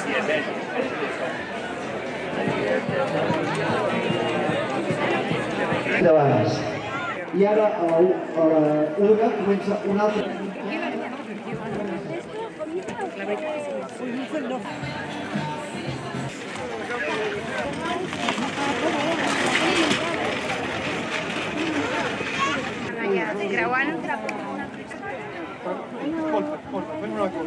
de I ara a la, a la una comença un altre... Grauant. Porfa, porfa, fem una cosa.